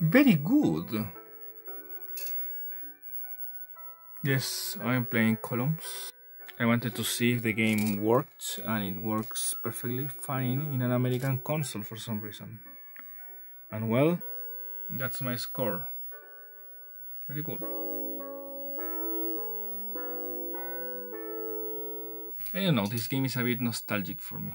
Very good. Yes, I'm playing Columns. I wanted to see if the game worked, and it works perfectly fine in an American console for some reason. And well, that's my score. Very good. I don't know, this game is a bit nostalgic for me.